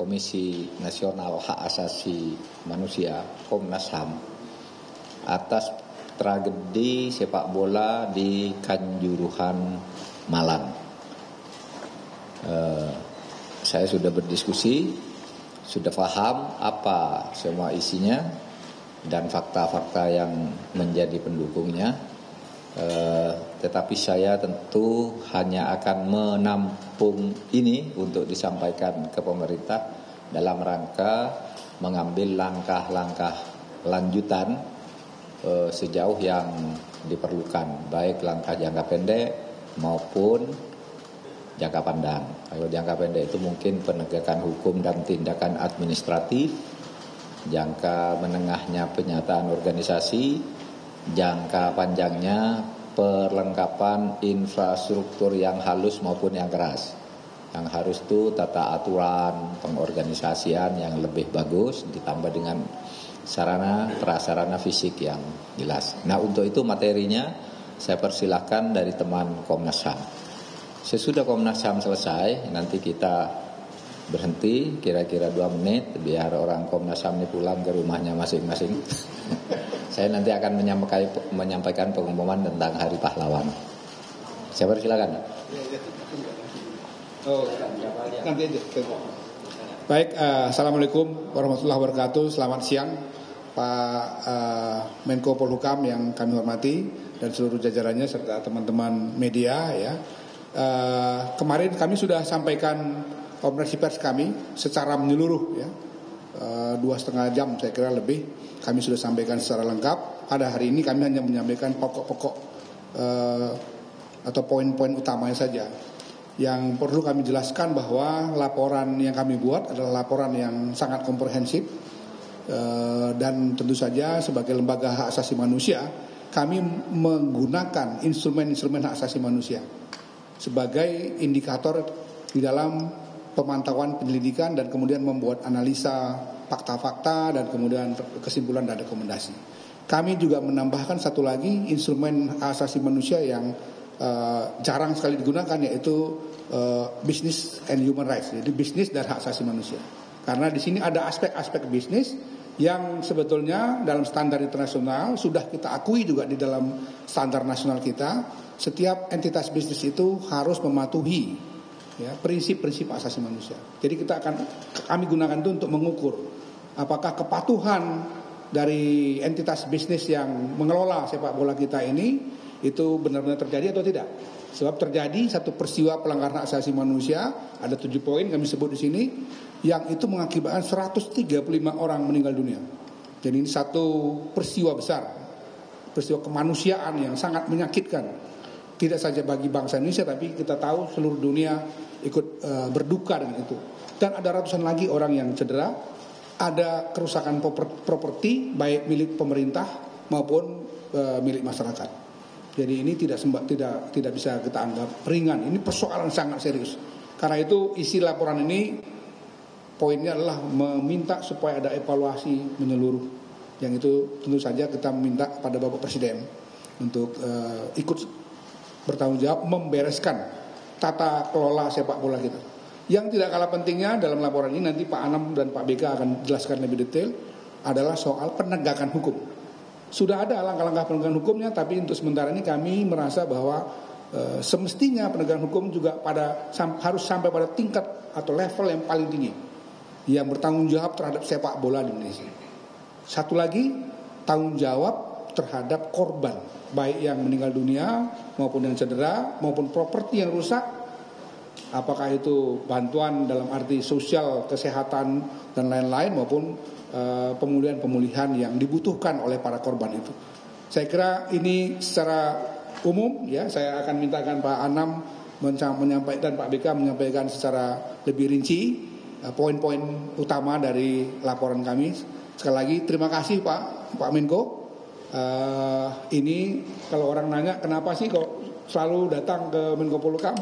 Komisi Nasional Hak Asasi Manusia Komnas HAM atas tragedi sepak bola di Kanjuruhan Malang. Uh, saya sudah berdiskusi, sudah paham apa semua isinya dan fakta-fakta yang menjadi pendukungnya Eh, tetapi saya tentu hanya akan menampung ini untuk disampaikan ke pemerintah dalam rangka mengambil langkah-langkah lanjutan uh, sejauh yang diperlukan, baik langkah jangka pendek maupun jangka pandang. Kalau jangka pendek itu mungkin penegakan hukum dan tindakan administratif, jangka menengahnya penyataan organisasi, jangka panjangnya perlengkapan infrastruktur yang halus maupun yang keras. Yang harus itu tata aturan pengorganisasian yang lebih bagus ditambah dengan sarana prasarana fisik yang jelas. Nah untuk itu materinya saya persilahkan dari teman Komnas HAM. Sesudah Komnas HAM selesai nanti kita berhenti kira-kira dua menit biar orang Komnas HAM ini pulang ke rumahnya masing-masing. Saya nanti akan menyampaikan, menyampaikan pengumuman tentang Hari Pahlawan. Saya persilakan. Nanti aja. Baik, uh, assalamualaikum warahmatullahi wabarakatuh. Selamat siang, Pak uh, Menko Polhukam yang kami hormati dan seluruh jajarannya serta teman-teman media. Ya, uh, kemarin kami sudah sampaikan konferensi pers kami secara menyeluruh, ya, dua setengah jam saya kira lebih kami sudah sampaikan secara lengkap. Pada hari ini kami hanya menyampaikan pokok-pokok uh, atau poin-poin utamanya saja. Yang perlu kami jelaskan bahwa laporan yang kami buat adalah laporan yang sangat komprehensif uh, dan tentu saja sebagai lembaga hak asasi manusia kami menggunakan instrumen-instrumen hak asasi manusia sebagai indikator di dalam pemantauan penyelidikan dan kemudian membuat analisa fakta-fakta dan kemudian kesimpulan dan rekomendasi. Kami juga menambahkan satu lagi instrumen asasi manusia yang uh, jarang sekali digunakan yaitu uh, business and human rights, jadi bisnis dan hak asasi manusia. Karena di sini ada aspek-aspek bisnis yang sebetulnya dalam standar internasional sudah kita akui juga di dalam standar nasional kita. Setiap entitas bisnis itu harus mematuhi ya prinsip-prinsip asasi manusia. Jadi kita akan kami gunakan itu untuk mengukur apakah kepatuhan dari entitas bisnis yang mengelola sepak bola kita ini itu benar-benar terjadi atau tidak. Sebab terjadi satu peristiwa pelanggaran asasi manusia, ada tujuh poin kami sebut di sini, yang itu mengakibatkan 135 orang meninggal dunia. Jadi ini satu peristiwa besar, peristiwa kemanusiaan yang sangat menyakitkan. Tidak saja bagi bangsa Indonesia, tapi kita tahu seluruh dunia ikut uh, berduka dengan itu. Dan ada ratusan lagi orang yang cedera, ada kerusakan properti baik milik pemerintah maupun e, milik masyarakat. Jadi ini tidak sembah, tidak tidak bisa kita anggap ringan. Ini persoalan sangat serius. Karena itu isi laporan ini poinnya adalah meminta supaya ada evaluasi menyeluruh. Yang itu tentu saja kita meminta pada Bapak Presiden untuk e, ikut bertanggung jawab membereskan tata kelola sepak bola kita. Yang tidak kalah pentingnya dalam laporan ini nanti Pak Anam dan Pak BK akan jelaskan lebih detail adalah soal penegakan hukum. Sudah ada langkah-langkah penegakan hukumnya, tapi untuk sementara ini kami merasa bahwa e, semestinya penegakan hukum juga pada sam, harus sampai pada tingkat atau level yang paling tinggi yang bertanggung jawab terhadap sepak bola di Indonesia. Satu lagi tanggung jawab terhadap korban baik yang meninggal dunia maupun yang cedera maupun properti yang rusak apakah itu bantuan dalam arti sosial, kesehatan dan lain-lain maupun uh, pemulihan-pemulihan yang dibutuhkan oleh para korban itu. Saya kira ini secara umum ya saya akan mintakan Pak Anam menyampaikan Pak BK menyampaikan secara lebih rinci uh, poin-poin utama dari laporan kami. Sekali lagi terima kasih Pak Pak Menko. Uh, ini kalau orang nanya kenapa sih kok selalu datang ke Menko Polukam?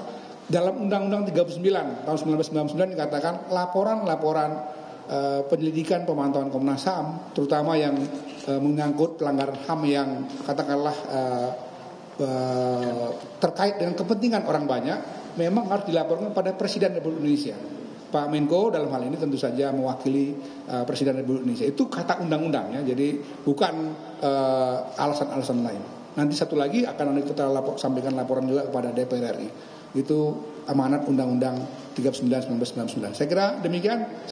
dalam Undang-Undang 39 tahun 1999 dikatakan laporan-laporan e, penyelidikan pemantauan Komnas HAM terutama yang e, menyangkut pelanggaran HAM yang katakanlah e, terkait dengan kepentingan orang banyak memang harus dilaporkan pada Presiden Republik Indonesia. Pak Menko dalam hal ini tentu saja mewakili uh, Presiden Republik Indonesia. Itu kata undang-undangnya, jadi bukan alasan-alasan uh, lain. Nanti satu lagi akan kita lapor, sampaikan laporan juga kepada DPR RI. Itu amanat Undang-Undang 39 1999. Saya kira demikian.